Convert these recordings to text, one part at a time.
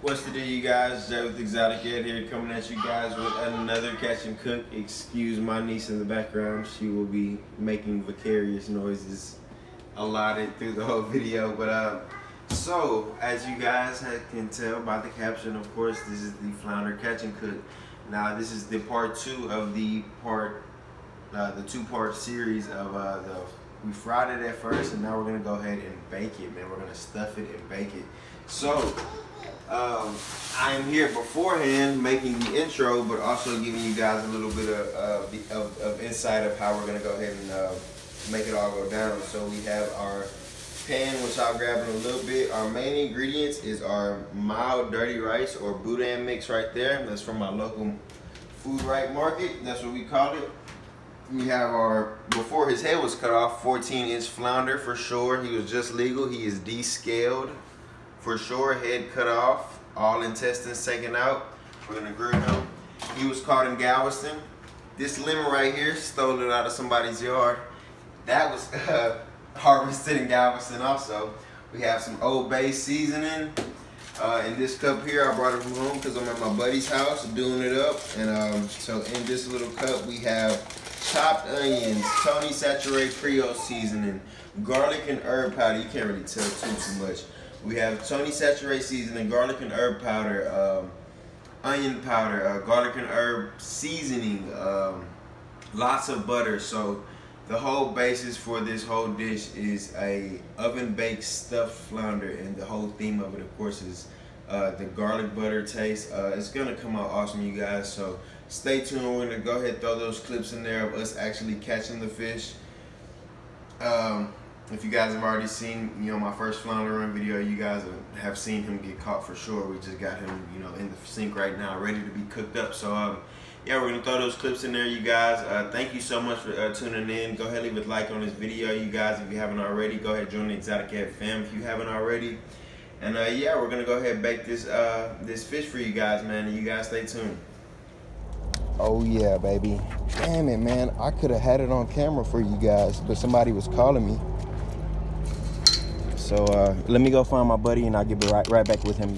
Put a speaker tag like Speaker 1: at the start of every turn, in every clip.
Speaker 1: What's the deal, you guys? Jay with Exotic Ed here, coming at you guys with another catch and cook. Excuse my niece in the background; she will be making vicarious noises a allotted through the whole video. But uh, so as you guys can tell by the caption, of course, this is the flounder catch and cook. Now, this is the part two of the part, uh, the two-part series of uh, the. We fried it at first, and now we're gonna go ahead and bake it, man. We're gonna stuff it and bake it. So um, I am here beforehand making the intro, but also giving you guys a little bit of, uh, of, of, insight of how we're going to go ahead and uh, make it all go down. So we have our pan, which I'll grab in a little bit. Our main ingredients is our mild dirty rice or boudin mix right there. That's from my local food right market. That's what we call it. We have our, before his head was cut off, 14 inch flounder for sure. He was just legal. He is descaled for sure, head cut off, all intestines taken out. We're gonna grill him. He was caught in Galveston. This lemon right here, stole it out of somebody's yard. That was uh, harvested in Galveston also. We have some Old Bay seasoning. Uh, in this cup here, I brought it from home because I'm at my buddy's house doing it up. And um, so in this little cup, we have chopped onions, Tony Chachere Creole seasoning, garlic and herb powder. You can't really tell too, too much. We have Tony Chachere seasoning, garlic and herb powder, um, onion powder, uh, garlic and herb seasoning, um, lots of butter. So the whole basis for this whole dish is a oven baked stuffed flounder, and the whole theme of it, of course, is uh, the garlic butter taste. Uh, it's gonna come out awesome, you guys. So stay tuned. We're gonna go ahead throw those clips in there of us actually catching the fish. Um, if you guys have already seen, you know, my first flounder run video, you guys have seen him get caught for sure. We just got him, you know, in the sink right now, ready to be cooked up. So, um, yeah, we're gonna throw those clips in there, you guys. Uh, thank you so much for uh, tuning in. Go ahead, leave a like on this video, you guys. If you haven't already, go ahead join the Exotic Ed fam if you haven't already. And uh, yeah, we're gonna go ahead and bake this uh, this fish for you guys, man. You guys stay tuned.
Speaker 2: Oh yeah, baby. Damn it, man. I could have had it on camera for you guys, but somebody was calling me. So uh, let me go find my buddy and I'll get right, right back with him.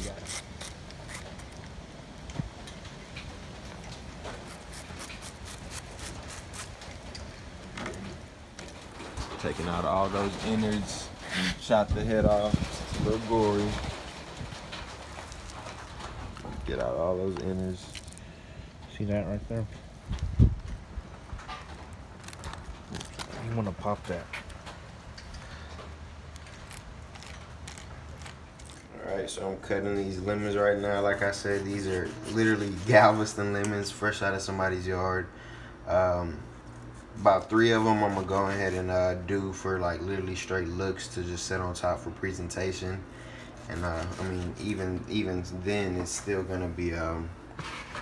Speaker 1: Taking out all those innards and shot the head off. It's a little gory. Get out all those innards.
Speaker 3: See that right there? You want to pop that.
Speaker 1: Alright, so I'm cutting these lemons right now. Like I said, these are literally Galveston lemons, fresh out of somebody's yard. Um, about three of them I'm gonna go ahead and uh, do for like literally straight looks to just set on top for presentation. And uh, I mean, even even then, it's still gonna be um,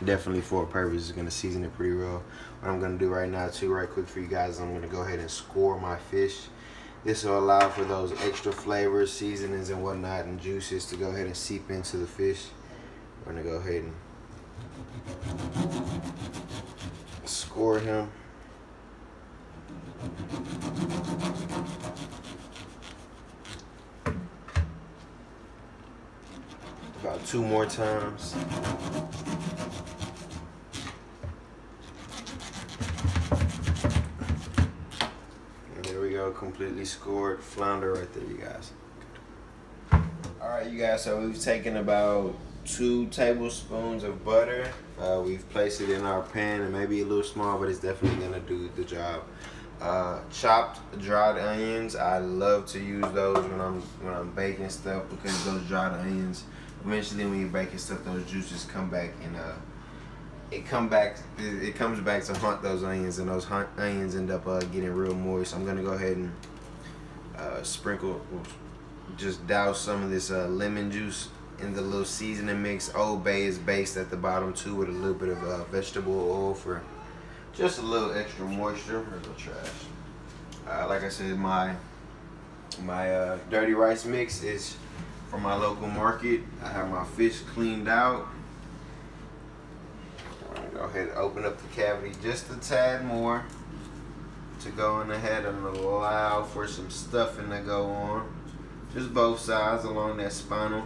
Speaker 1: definitely for a purpose. It's gonna season it pretty well. What I'm gonna do right now, too, right quick for you guys, I'm gonna go ahead and score my fish. This will allow for those extra flavors, seasonings, and whatnot, and juices to go ahead and seep into the fish. We're gonna go ahead and score him. About two more times. Completely scored flounder right there, you guys. All right, you guys, so we've taken about two tablespoons of butter. Uh, we've placed it in our pan and maybe a little small, but it's definitely gonna do the job. Uh, chopped dried onions. I love to use those when I'm when I'm baking stuff because those dried onions, eventually when you're baking stuff, those juices come back and uh, it come back it, comes back to haunt those onions and those onions end up uh, getting real moist. I'm gonna go ahead and uh, sprinkle, just douse some of this uh, lemon juice in the little seasoning mix. Old Bay is based at the bottom too with a little bit of uh, vegetable oil for just a little extra moisture. Where's trash? Uh, like I said, my my uh, dirty rice mix is from my local market. I have my fish cleaned out go ahead and open up the cavity just a tad more to go in ahead and allow for some stuffing to go on. Just both sides along that spinal.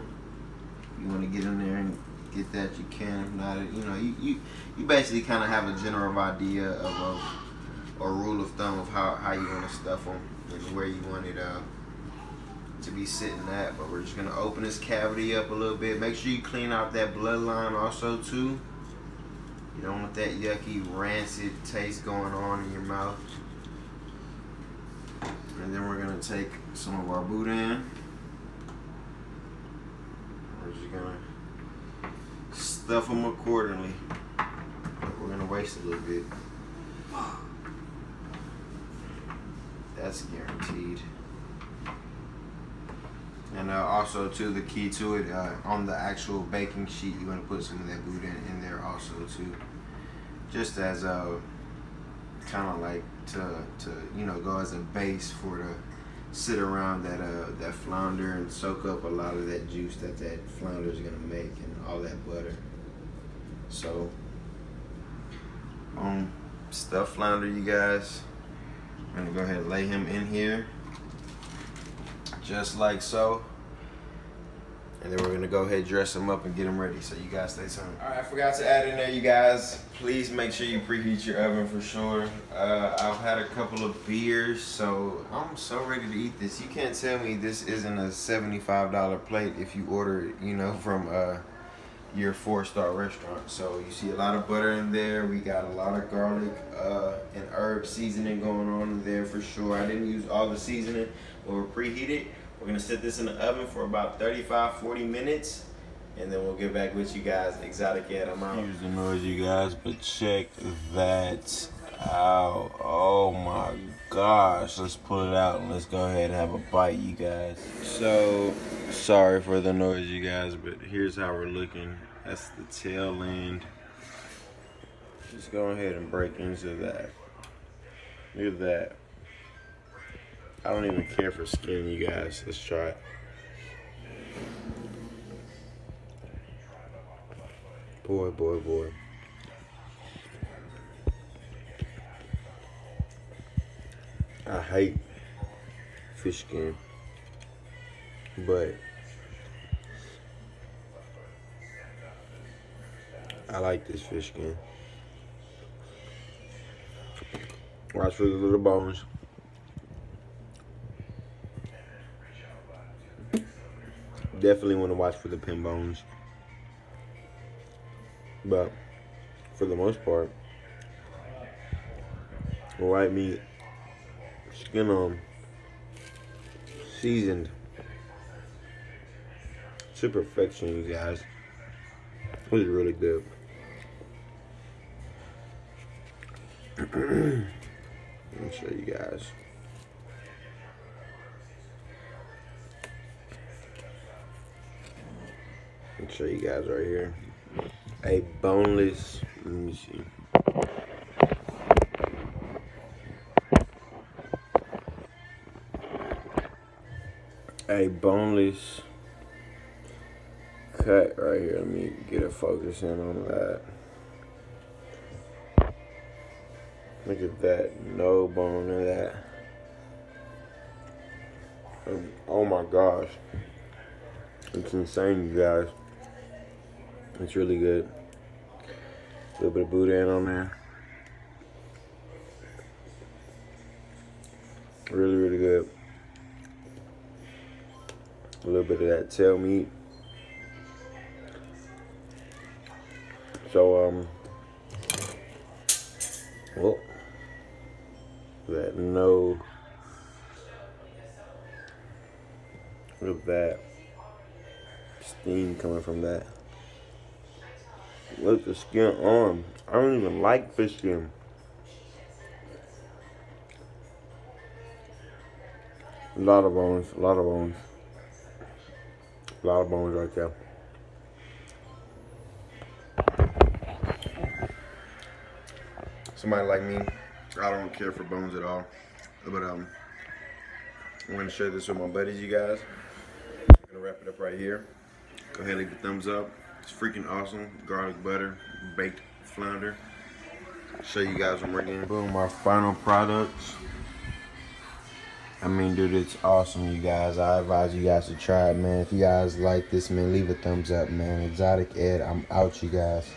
Speaker 1: You want to get in there and get that, you can. If not, you know, you you, you basically kind of have a general idea of a, a rule of thumb of how, how you want to stuff them and where you want it uh, to be sitting at. But we're just gonna open this cavity up a little bit. Make sure you clean out that bloodline also too. You don't want that yucky, rancid taste going on in your mouth. And then we're gonna take some of our boudin. We're just gonna stuff them accordingly. We're gonna waste a little bit. That's guaranteed. And uh, also, too, the key to it uh, on the actual baking sheet, you want to put some of that boudin in there also too, just as a kind of like to to you know go as a base for the sit around that uh that flounder and soak up a lot of that juice that that flounder is gonna make and all that butter. So, um, stuffed flounder, you guys. I'm gonna go ahead and lay him in here, just like so. And then we're gonna go ahead, dress them up, and get them ready. So you guys stay tuned. All right, I forgot to add in there, you guys. Please make sure you preheat your oven for sure. Uh, I've had a couple of beers, so I'm so ready to eat this. You can't tell me this isn't a $75 plate if you order it, you know, from uh, your four-star restaurant. So you see a lot of butter in there. We got a lot of garlic uh, herb seasoning going on there for sure. I didn't use all the seasoning, but we're preheated. We're gonna set this in the oven for about 35, 40 minutes, and then we'll get back with you guys. Exotic Ed, I'm out.
Speaker 4: Excuse the noise, you guys, but check that out. Oh my gosh. Let's pull it out and let's go ahead and have a bite, you guys. So, sorry for the noise, you guys, but here's how we're looking. That's the tail end. Just go ahead and break into that. Look at that. I don't even care for skin, you guys. Let's try it. Boy, boy, boy. I hate fish skin, but I like this fish skin. Watch for the little bones. Definitely want to watch for the pin bones. But for the most part, white meat, skin on, seasoned to perfection, you guys. It was really good. Me show you guys. Show you guys right here. A boneless, let me see. A boneless cut right here. Let me get a focus in on that. Look at that. No bone in that. Oh my gosh. It's insane, you guys. It's really good. A little bit of boudin on there. Really, really good. A little bit of that tail meat. So, um, well, that no, look at that steam coming from that. Look the skin on. I don't even like fish skin. A lot of bones, a lot of bones. A lot of bones right there.
Speaker 1: Somebody like me, I don't care for bones at all. But um, I'm gonna share this with my buddies, you guys. I'm gonna wrap it up right here. Go ahead and leave a thumbs up. It's freaking awesome. Garlic butter, baked flounder. Show you guys what we're getting.
Speaker 4: Boom, our final products.
Speaker 1: I mean, dude, it's awesome, you guys. I advise you guys to try it, man. If you guys like this, man, leave a thumbs up, man. Exotic Ed, I'm out, you guys.